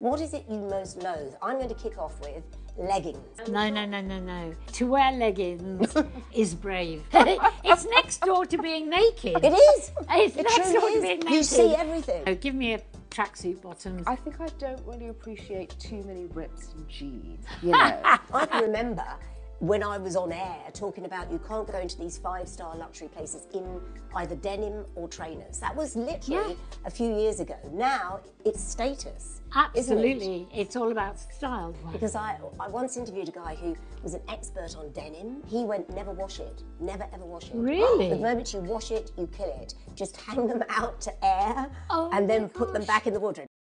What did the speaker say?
What is it you most loathe? I'm going to kick off with leggings. No, no, no, no, no. To wear leggings is brave. it's next door to being naked. It is. It's It next truly door to being naked. You see everything. Oh, give me a tracksuit bottoms. I think I don't really appreciate too many rips and jeans. You know. I can remember when I was on air talking about you can't go into these five star luxury places in either denim or trainers. That was literally Yeah. a few years ago. Now it's status. Isn't it? Absolutely. It's all about style. Because I, I once interviewed a guy who was an expert on denim. He went, never wash it, never ever wash it. Really? The moment you wash it, you kill it. Just hang them out to air Oh and then put them back in the wardrobe.